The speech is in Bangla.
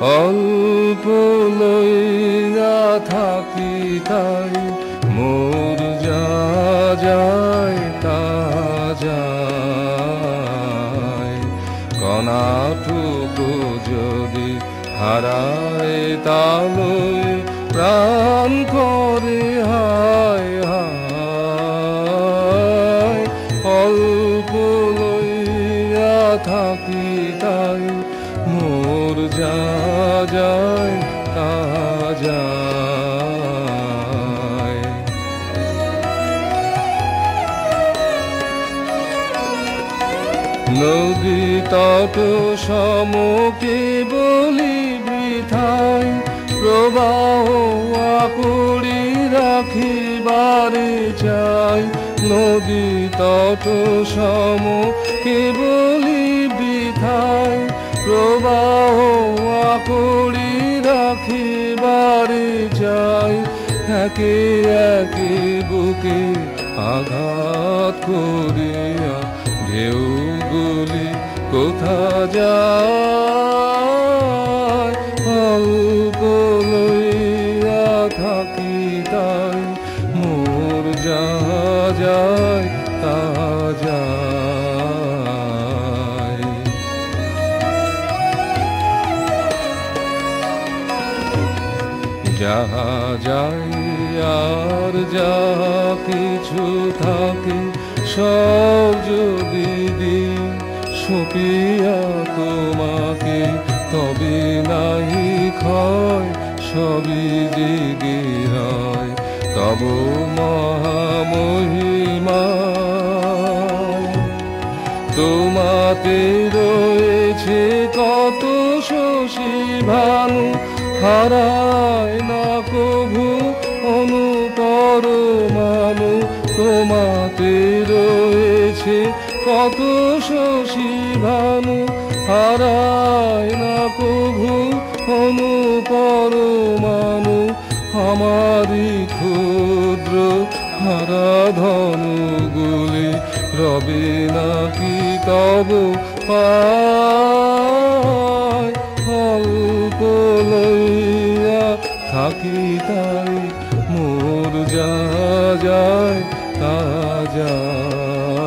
অল্প লইয়া থাকি তাই, মোর যা যায় তা যায়। কণাটুকু যদি হারায় তালই, প্রাণ করে হায় হায়। অল্প লইয়া থাকি তাই মোর যা যায়, তা যায়। নদী তট সমকে বলি বৃথাই, প্রবাহ আকুড়ি রাখিবারে চাই। নদী তট সম বলি আকুড়ি রাখিবারে চাই, একে একে বুকে আঘাত করিয়া ঢেউগুলি কোথা যায়? অল্প থাকি তাই, মোর যা যায় যাহা যাই, আর যা কিছু থাকে, সব যদি দিই, সপিয়া তোমাকে, তবে নাহি ক্ষয়, সবই যে গিরায় তব মহামহিমা। তোমাতে রয়েছে কত শশী ভানু হারায় না কভু অনুপর মানু, তোমাতে রয়েছে কত শশী ভানু। হারায় না কভু অনুপর মানু আমারি ক্ষুদ্র হারা হারাধনুগুলি রবে নাকি তব পায় থাকি তাই মোর যা যায় তা যায়